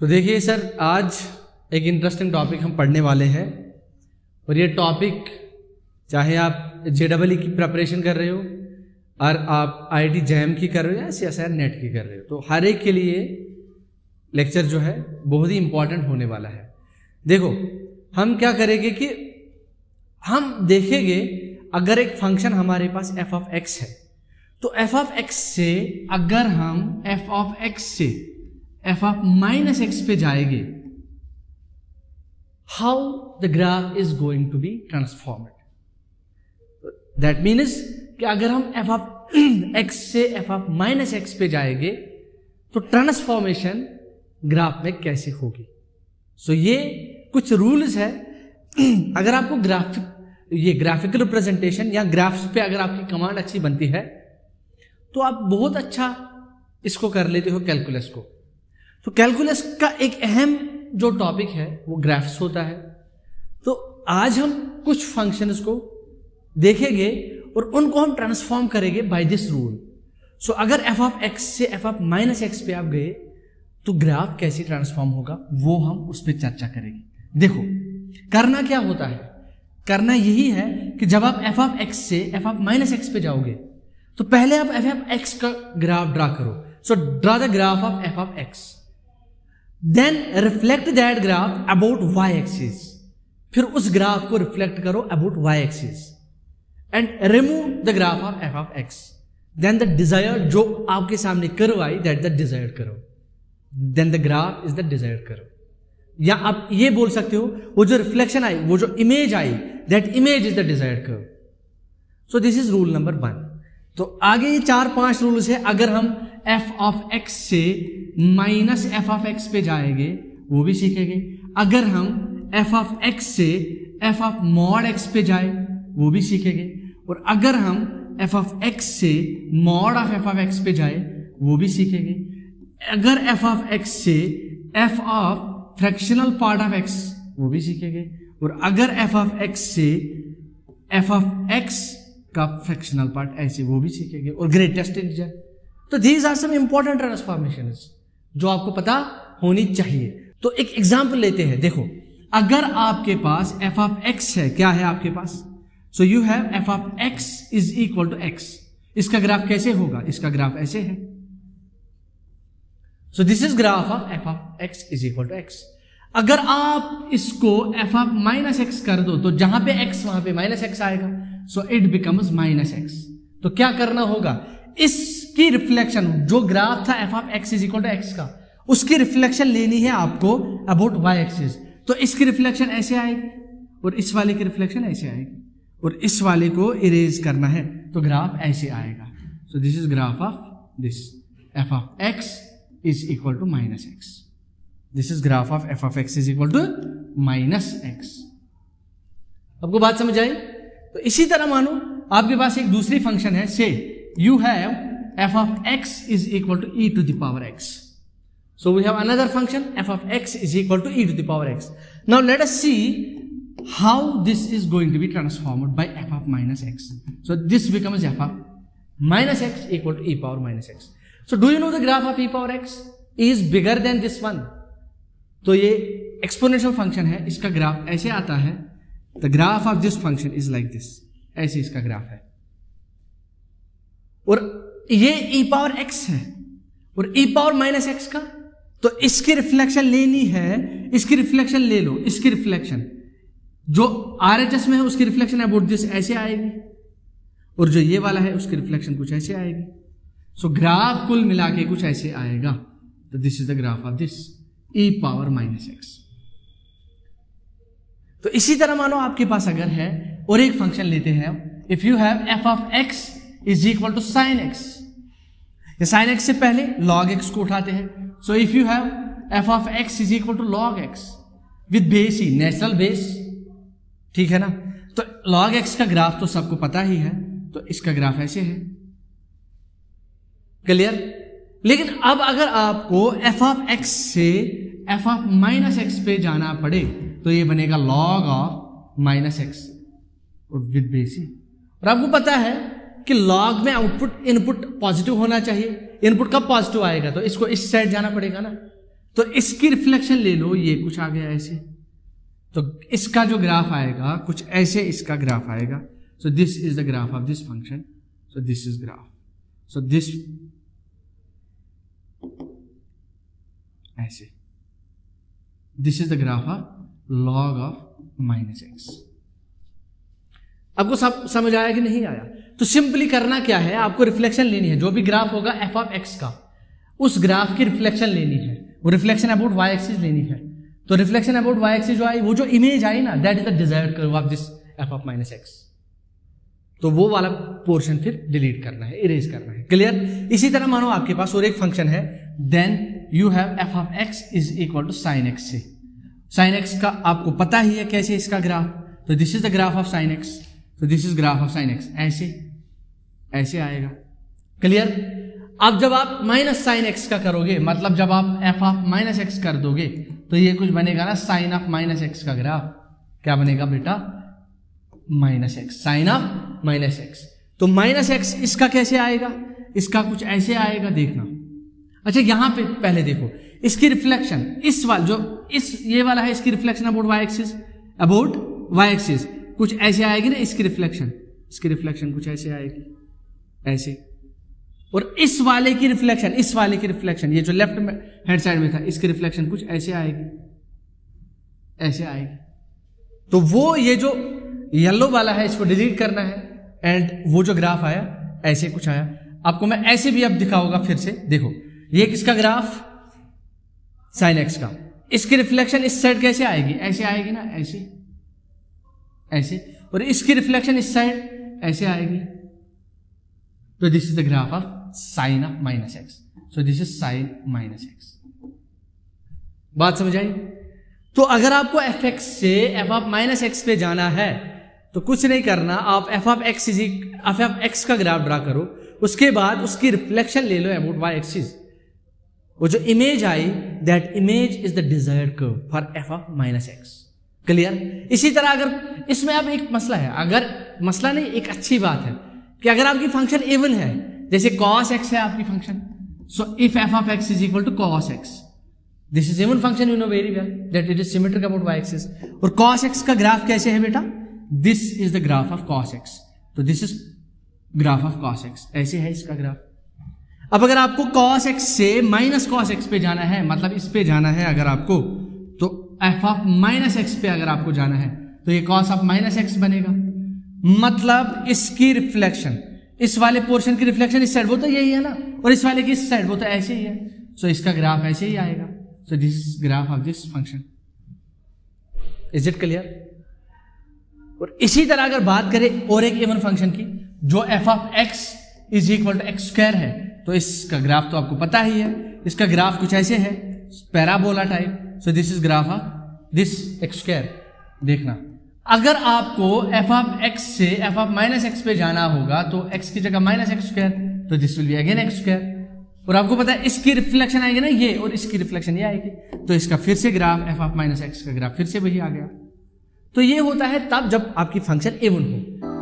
तो देखिए सर, आज एक इंटरेस्टिंग टॉपिक हम पढ़ने वाले हैं और ये टॉपिक चाहे आप जे डबल की प्रिपरेशन कर रहे हो और आप आई टी जैम की कर रहे हो या सी एस नेट की कर रहे हो तो हर एक के लिए लेक्चर जो है बहुत ही इंपॉर्टेंट होने वाला है। देखो, हम क्या करेंगे कि हम देखेंगे अगर एक फ़ंक्शन हमारे पास एफ़ ऑफ़ एक्स है तो एफ़ ऑफ़ एक्स से अगर हम एफ़ ऑफ़ एक्स से एफ़ ऑफ़ माइनस एक्स पे जाएँगे how the graph is going to be transformed that means कि अगर हम एफ़ ऑफ़ एक्स से एफ़ ऑफ़ माइनस एक्स पे जाएँगे तो ट्रांसफॉर्मेशन ग्राफ में कैसे होगी? सो so, ये कुछ रूल्स है। अगर आपको ग्राफिक ये ग्राफिकल रिप्रेजेंटेशन या ग्राफ्स पे अगर आपकी कमांड अच्छी बनती है तो आप बहुत अच्छा इसको कर लेते हो कैलकुलस को। तो कैलकुलस का एक अहम जो टॉपिक है, वो ग्राफ्स होता है। तो आज हम कुछ फ़ंक्शंस को देखेंगे और उनको हम ट्रांसफॉर्म करेंगे बाय दिस रूल सो अगर एफ़ ऑफ़ एक्स से एफ़ ऑफ़ माइनस एक्स पे आप गए तो ग्राफ कैसे ट्रांसफॉर्म होगा, वो हम उस पर चर्चा करेंगे। देखो, करना क्या होता है? करना यही है कि जब आप एफ़ ऑफ़ एक्स से एफ़ ऑफ़ माइनस एक्स पे जाओगे तो पहले आप एफ़ ऑफ़ एक्स का ग्राफ ड्रा करो। So draw the graph of f of x then reflect that graph about y axis फिर उस ग्राफ को रिफ्लेक्ट करो about y axis and remove the graph of f of x then the desire जो आपके सामने करो आई that the desire curve then the graph is the desire curve या आप ये बोल सकते हो वो जो रिफ्लेक्शन आई वो जो image I that image is the desire curve so this is rule number one तो आगे ये चार पाँच रूल्स है अगर हम एफ़ ऑफ़ एक्स से माइनस एफ़ ऑफ़ एक्स पे जाएँगे वो भी सीखेंगे अगर हम एफ़ ऑफ़ एक्स से एफ़ ऑफ़ मॉड एक्स पे जाए वो भी सीखेंगे और अगर हम एफ़ ऑफ़ एक्स से mod of f of x पे जाए वो भी सीखेंगे अगर एफ़ ऑफ़ एक्स से f of fractional part of x वो भी सीखेंगे और अगर एफ़ ऑफ़ एक्स से एफ़ ऑफ़ एक्स का फ्रैक्शनल पार्ट ऐसे वो भी सीखेंगे और ग्रेटेस्ट इंटीजर तो these are some important transformation जो आपको पता होनी चाहिए। तो एक एग्ज़ाम्पल लेते हैं। देखो, अगर आपके पास एफ़ ऑफ़ एक्स है, क्या है आपके पास? So you have f of x is equal to x इसका ग्राफ कैसे होगा? इसका ग्राफ ऐसे है। So this is graph of f of x is equal to x अगर आप इसको एफ़ ऑफ़ माइनस एक्स कर दो तो जहाँ पे एक्स वहाँ पे माइनस एक्स आएगा। So it becomes minus x तो क्या करना होगा? इसकी रिफ्लेक्शन जो ग्राफ था f of x is equal to x का, उसकी रिफ्लेक्शन लेनी है आपको अबाउट वाई एक्सिस तो इसकी रिफ्लेक्शन ऐसे आएगी, और इस वाले की रिफ्लेक्शन ऐसे आएगी, और इस वाले को इरेज करना है तो ग्राफ ऐसे आएगा. So this is graph of this f of x is equal to minus x this is graph of f of x is equal to minus x आपको बात समझ आई? तो इसी तरह मानो, आपके पास एक दूसरी फ़ंक्शन है so you have f of x is equal to e to the power x. So we have another function f of x is equal to e to the power x. Now let us see how this is going to be transformed by f of minus x. So this becomes f of minus x equal to e power minus x. So do you know the graph of e power x is bigger than this one? तो ये exponential function है इसका graph ऐसे आता है the graph of this function is like this ऐसे इसका graph है और ये ई पावर एक्स है। और ई पावर माइनस एक्स का? तो इसकी रिफ्लेक्शन लेनी है इसकी रिफ्लेक्शन ले लो इसकी रिफ्लेक्शन जो आर एच एस में है उसकी रिफ्लेक्शन अबाउट दिस ऐसे आएगी। और जो ये वाला है उसकी रिफ्लेक्शन कुछ ऐसे आएगी। सो so, ग्राफ कुल मिला के कुछ ऐसे आएगा। तो this is the graph of this e power minus x तो इसी तरह मानो आपके पास अगर है और एक फ़ंक्शन लेते हैं। If you have f of x is equal to sine x sine x से पहले लॉग एक्स को उठाते हैं। So if you have f of x is equal to log x with base e natural base ठीक है ना? तो log x का ग्राफ तो सबको पता ही है तो इसका ग्राफ ऐसे है। क्लियर लेकिन अब अगर आपको एफ़ ऑफ़ एक्स से एफ़ ऑफ़ माइनस एक्स पे जाना पड़े तो ये बनेगा log of minus x with base और आपको पता है कि लॉग में आउटपुट इनपुट पॉजिटिव होना चाहिए। इनपुट कब पॉजिटिव आएगा? तो इसको इस साइड जाना पड़ेगा ना। तो इसकी रिफ्लेक्शन ले लो, ये कुछ आ गया ऐसे। तो इसका जो ग्राफ आएगा, कुछ ऐसे इसका ग्राफ आएगा। So this is the graph of this function so this is graph so this ऐसे। This is the graph of log of minus x आपको सब समझ आया कि नहीं आया? तो सिंपली करना क्या है? आपको रिफ्लेक्शन लेनी है। जो भी ग्राफ होगा एफ़ ऑफ़ एक्स का। उस ग्राफ की रिफ्लेक्शन लेनी है। वो रिफ्लेक्शन अबाउट वाई एक्सिस लेनी है। तो रिफ्लेक्शन अबाउट वाई एक्सिस जो आई, वो जो इमेज आई ना that is the desired curve of this f of minus x तो वो वाला पोर्शन फिर डिलीट करना है इरेज करना है। क्लियर इसी तरह मानो आपके पास और एक फ़ंक्शन है। Then you have f of x is equal to sine x से। साइन एक्स का आपको पता ही है कैसे इसका ग्राफ तो this is the graph of sine x तो this is graph of sine x ऐसे ऐसे आएगा। क्लियर अब जब आप माइनस साइन एक्स का करोगे मतलब जब आप एफ़ ऑफ़ माइनस एक्स कर दोगे तो ये कुछ बनेगा ना साइन ऑफ़ माइनस एक्स का ग्राफ क्या बनेगा बेटा? Minus x sine of minus x तो माइनस एक्स इसका कैसे आएगा? इसका कुछ ऐसे आएगा, देखना। अच्छा यहाँ पे पहले देखो, इसकी रिफ्लेक्शन इस वाल, जो, इस, ये वाला है इसकी reflection about y axis about y axis कुछ ऐसे आएगी ना, इसकी रिफ्लेक्शन इसकी रिफ्लेक्शन कुछ ऐसे आएगी। ऐसे। और इस वाले की रिफ्लेक्शन इस वाले की रिफ्लेक्शन ये जो लेफ़्ट में हेड साइड में था, इसकी रिफ्लेक्शन कुछ ऐसे आएगी। ऐसे आएगी। तो वो ये जो येलो वाला है, इसको डिलीट करना है एंड वो जो ग्राफ आया, ऐसे कुछ आया। आपको मैं ऐसे भी अब दिखाऊँगा फिर से, देखो, ये किसका ग्राफ साइन एक्स का। इसकी रिफ्लेक्शन इस साइड कैसे आएगी? ऐसे आएगी ना, ऐसे। ऐसे। और इसकी रिफ्लेक्शन इस साइड ऐसे आएगी। तो this is the graph of sine of minus x so this is sine minus x बात समझ आई? तो अगर आपको एफ़ एक्स से एफ़ ऑफ़ माइनस एक्स पे जाना है तो कुछ नहीं करना। आप f of x is f of x का ग्राफ ड्रा करो। उसके बाद उसकी रिफ्लेक्शन ले लो अबाउट वाई एक्सिस वो जो image I that image is the desired curve for f of minus x clear इसी तरह अगर, इसमें अब एक मसला है। अगर मसला नहीं, एक अच्छी बात है। कि अगर आपकी फ़ंक्शन एवन है, जैसे कॉस एक्स है आपकी function so if f of x is equal to cos x this is even function you know very well that it is symmetric about y axis और कॉस एक्स का graph कैसे है बेटा? This is the graph of cos x तो this is graph of cos x ऐसे है इसका graph अब अगर आपको कॉस एक्स से माइनस कॉस एक्स पे जाना है मतलब इस पे जाना है अगर आपको तो एफ़ ऑफ़ माइनस एक्स पे अगर आपको जाना है तो ये कॉस ऑफ़ माइनस एक्स बनेगा। मतलब इसकी रिफ्लेक्शन इस वाले पोर्शन की रिफ्लेक्शन इस साइड वो तो यही है ना? और इस वाले की इस साइड वो तो ऐसे ही है। सो so, इसका ग्राफ ऐसे ही आएगा। So this graph of this function is it clear और इसी तरह अगर बात करें और एक इवन फ़ंक्शन की जो f of x is equal to x square है तो इसका ग्राफ तो आपको पता ही है। इसका ग्राफ कुछ ऐसे है parabola type so this is graph of this x square देखना। अगर आपको एफ़ ऑफ़ एक्स से एफ़ ऑफ़ माइनस एक्स पे जाना होगा तो एक्स की जगह माइनस एक्स स्क्वायर तो this will be again x square और आपको पता है, इसकी रिफ्लेक्शन आएगी ना ये, और इसकी रिफ्लेक्शन ये आएगी। तो इसका फिर से graph f of minus x का ग्राफ फिर से वही आ गया। तो ये होता है तब जब आपकी फ़ंक्शन एवन हो।